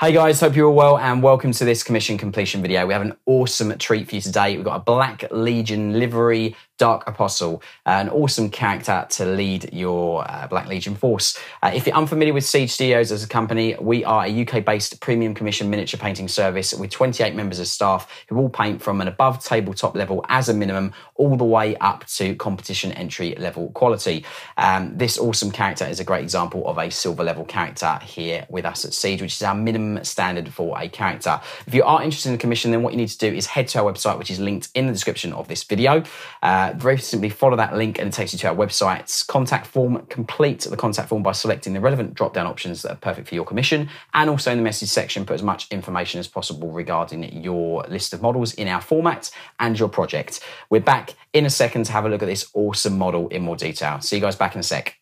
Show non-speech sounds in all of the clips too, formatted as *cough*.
Hey guys, hope you're all well and welcome to this commission completion video. We have an awesome treat for you today. We've got a Black Legion livery Dark Apostle, an awesome character to lead your uh, Black Legion force. Uh, if you're unfamiliar with Siege Studios as a company, we are a UK based premium commission miniature painting service with 28 members of staff who all paint from an above tabletop level as a minimum all the way up to competition entry level quality. Um, this awesome character is a great example of a silver level character here with us at Siege, which is our minimum standard for a character. If you are interested in the commission, then what you need to do is head to our website, which is linked in the description of this video. Uh, very simply follow that link and it takes you to our website's contact form. Complete the contact form by selecting the relevant drop down options that are perfect for your commission. And also in the message section, put as much information as possible regarding your list of models in our format and your project. We're back in a second to have a look at this awesome model in more detail. See you guys back in a sec.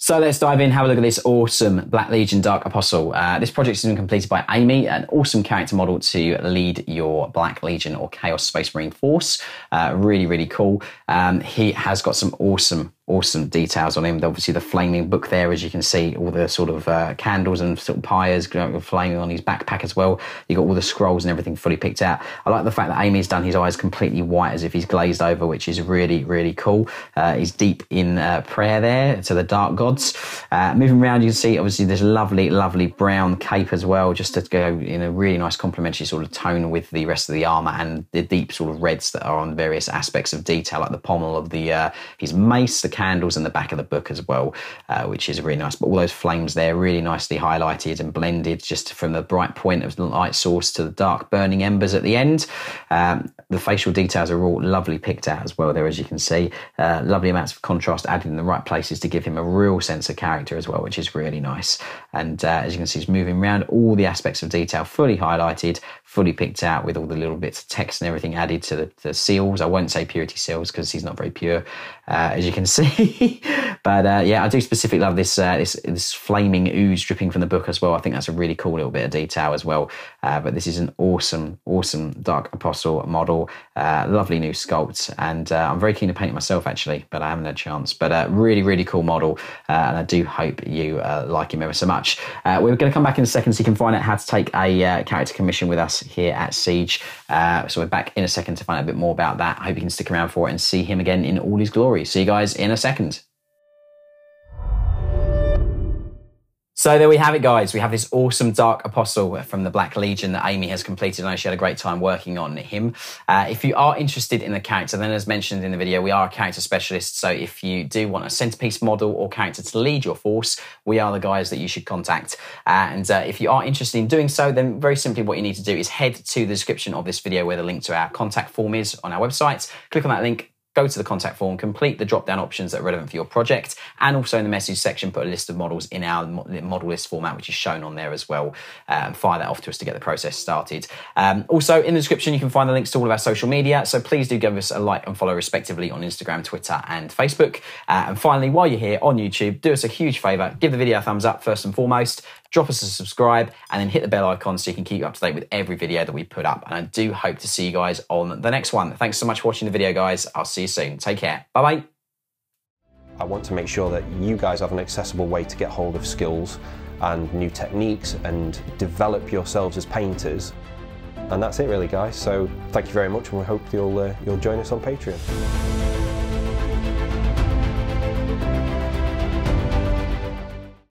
So let's dive in, have a look at this awesome Black Legion Dark Apostle. Uh, this project has been completed by Amy, an awesome character model to lead your Black Legion or Chaos Space Marine force. Uh, really, really cool. Um, he has got some awesome awesome details on him. Obviously, the flaming book there, as you can see, all the sort of uh, candles and sort of pyres flaming on his backpack as well. You got all the scrolls and everything fully picked out. I like the fact that Amy's done his eyes completely white as if he's glazed over, which is really, really cool. Uh, he's deep in uh, prayer there to the dark gods. Uh, moving around, you can see obviously this lovely, lovely brown cape as well, just to go in a really nice complementary sort of tone with the rest of the armour and the deep sort of reds that are on various aspects of detail, like the pommel of the uh, his mace, the candles in the back of the book as well, uh, which is really nice. But all those flames there, really nicely highlighted and blended, just from the bright point of the light source to the dark burning embers at the end. Um, the facial details are all lovely picked out as well there, as you can see. Uh, lovely amounts of contrast added in the right places to give him a real sense of character as well, which is really nice. And uh, as you can see, he's moving around all the aspects of detail fully highlighted, fully picked out with all the little bits of text and everything added to the, the seals. I won't say purity seals because he's not very pure, uh, as you can *laughs* see. but uh, yeah, I do specifically love this, uh, this this flaming ooze dripping from the book as well. I think that's a really cool little bit of detail as well. Uh, but this is an awesome, awesome Dark Apostle model. Uh, lovely new sculpt, and uh, I'm very keen to paint it myself actually, but I haven't had a chance. But really, really cool model, and I do hope you like him ever so much. we're going to come back in a second so you can find out how to take a character commission with us here at Siege. so we're back in a second to find out a bit more about that. I hope you can stick around for it and see him again in all his glory. See you guys in a second. So there we have it, guys. We have this awesome Dark Apostle from the Black Legion that Amy has completed. I know she had a great time working on him. Uh, if you are interested in the character, then as mentioned in the video, we are a character specialist. So if you do want a centerpiece model or character to lead your force, we are the guys that you should contact. Uh, and uh, if you are interested in doing so, then very simply what you need to do is head to the description of this video where the link to our contact form is on our website. Click on that link, go to the contact form, complete the drop down options that are relevant for your project, and also in the message section, put a list of models in our model list format, which is shown on there as well. Um, fire that off to us to get the process started. Um, also, in the description, you can find the links to all of our social media. So please do give us a like and follow respectively on Instagram, Twitter, and Facebook. Uh, and finally, while you're here on YouTube, do us a huge favor, give the video a thumbs up first and foremost drop us a subscribe, and then hit the bell icon so you can keep up to date with every video that we put up. And I do hope to see you guys on the next one. Thanks so much for watching the video, guys. I'll see you soon. Take care. Bye bye. I want to make sure that you guys have an accessible way to get hold of skills and new techniques and develop yourselves as painters. And that's it really guys, so thank you very much and we hope you'll, uh, you'll join us on Patreon.